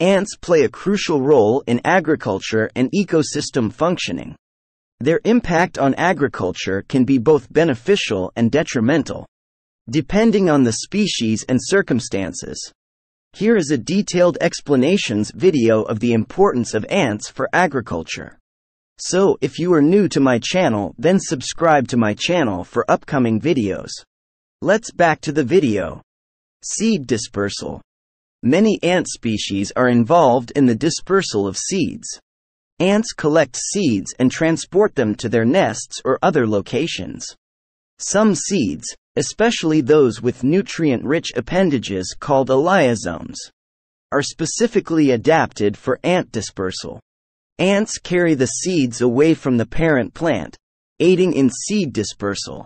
Ants play a crucial role in agriculture and ecosystem functioning. Their impact on agriculture can be both beneficial and detrimental, depending on the species and circumstances. Here is a detailed explanations video of the importance of ants for agriculture. So, if you are new to my channel, then subscribe to my channel for upcoming videos. Let's back to the video. Seed dispersal. Many ant species are involved in the dispersal of seeds. Ants collect seeds and transport them to their nests or other locations. Some seeds, especially those with nutrient-rich appendages called elaiosomes, are specifically adapted for ant dispersal. Ants carry the seeds away from the parent plant, aiding in seed dispersal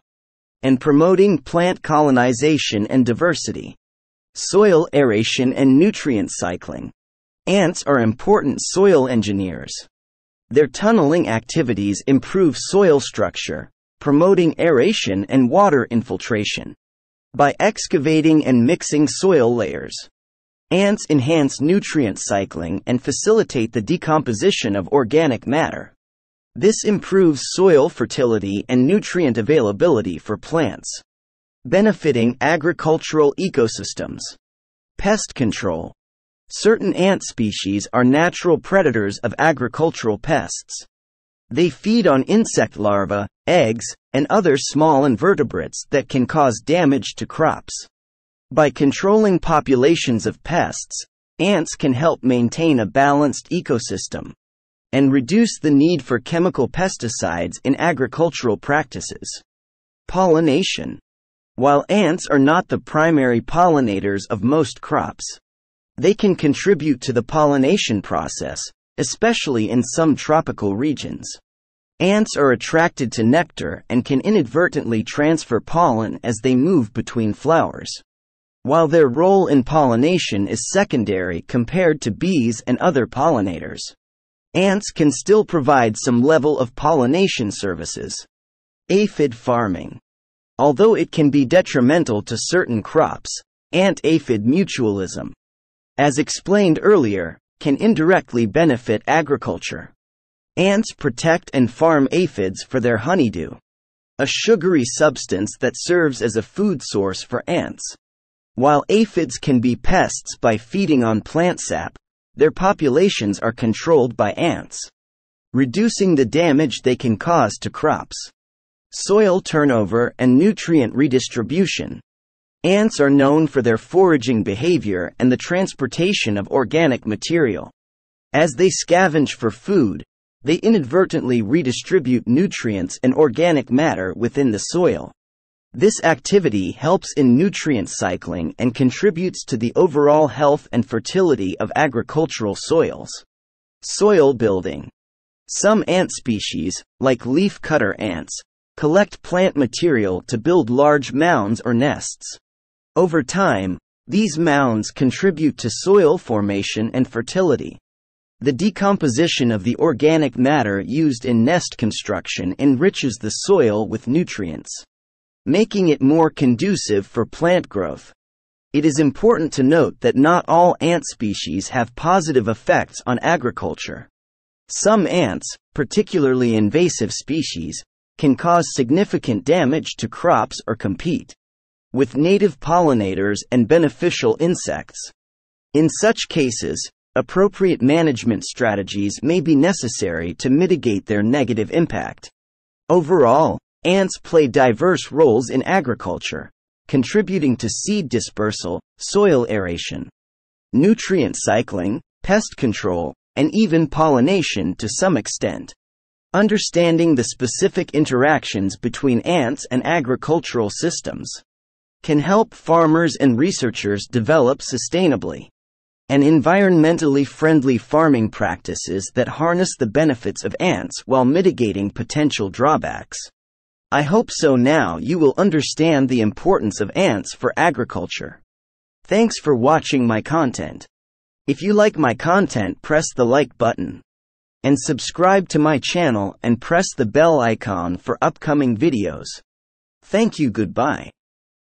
and promoting plant colonization and diversity. Soil aeration and nutrient cycling. Ants are important soil engineers. Their tunneling activities improve soil structure, promoting aeration and water infiltration. By excavating and mixing soil layers, ants enhance nutrient cycling and facilitate the decomposition of organic matter. This improves soil fertility and nutrient availability for plants, benefiting agricultural ecosystems. Pest control. Certain ant species are natural predators of agricultural pests. They feed on insect larvae, eggs, and other small invertebrates that can cause damage to crops. By controlling populations of pests, ants can help maintain a balanced ecosystem and reduce the need for chemical pesticides in agricultural practices. Pollination. While ants are not the primary pollinators of most crops, they can contribute to the pollination process, especially in some tropical regions. Ants are attracted to nectar and can inadvertently transfer pollen as they move between flowers. While their role in pollination is secondary compared to bees and other pollinators, ants can still provide some level of pollination services. Aphid farming. Although it can be detrimental to certain crops, ant-aphid mutualism as explained earlier, can indirectly benefit agriculture. Ants protect and farm aphids for their honeydew, a sugary substance that serves as a food source for ants. While aphids can be pests by feeding on plant sap, their populations are controlled by ants, reducing the damage they can cause to crops. Soil turnover and nutrient redistribution. Ants are known for their foraging behavior and the transportation of organic material. As they scavenge for food, they inadvertently redistribute nutrients and organic matter within the soil. This activity helps in nutrient cycling and contributes to the overall health and fertility of agricultural soils. Soil building. Some ant species, like leaf-cutter ants, collect plant material to build large mounds or nests. Over time, these mounds contribute to soil formation and fertility. The decomposition of the organic matter used in nest construction enriches the soil with nutrients, making it more conducive for plant growth. It is important to note that not all ant species have positive effects on agriculture. Some ants, particularly invasive species, can cause significant damage to crops or compete with native pollinators and beneficial insects. In such cases, appropriate management strategies may be necessary to mitigate their negative impact. Overall, ants play diverse roles in agriculture, contributing to seed dispersal, soil aeration, nutrient cycling, pest control, and even pollination to some extent. Understanding the specific interactions between ants and agricultural systems can help farmers and researchers develop sustainably and environmentally friendly farming practices that harness the benefits of ants while mitigating potential drawbacks. I hope so now you will understand the importance of ants for agriculture. Thanks for watching my content. If you like my content press the like button and subscribe to my channel and press the bell icon for upcoming videos. Thank you goodbye.